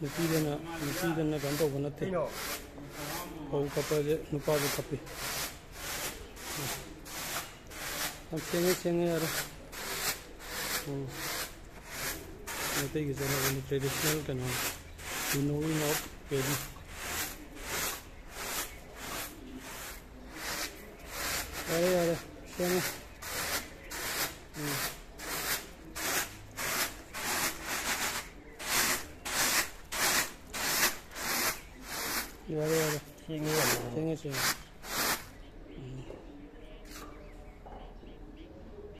ꯅꯨꯄꯤꯗꯅ ꯅꯨꯄꯤꯗꯅ ꯀꯩꯅꯣ ꯇꯧꯕ ꯅꯠꯇꯦ ꯐꯧ ꯀꯞꯄꯁꯦ ꯅꯨꯄꯥꯁꯨ ꯀꯞꯄꯤ ꯌꯥꯝ ꯁꯦꯡꯉꯦ ꯁꯦꯡꯉꯦ ꯌꯥꯔꯦ ꯎꯝ ꯃꯩꯇꯩꯒꯤ ꯆꯠꯅꯕꯤꯅꯤ ꯇ꯭ꯔꯦꯗꯤꯁꯅꯦꯜ ꯀꯩꯅꯣ ꯋꯤꯅꯣꯋꯤꯡ ꯑꯣꯐ ꯄꯦꯗꯤ ꯌꯥꯔꯦ ꯌꯥꯔꯦ ꯁꯦꯡꯉꯦ 要得，要得，听个人啊，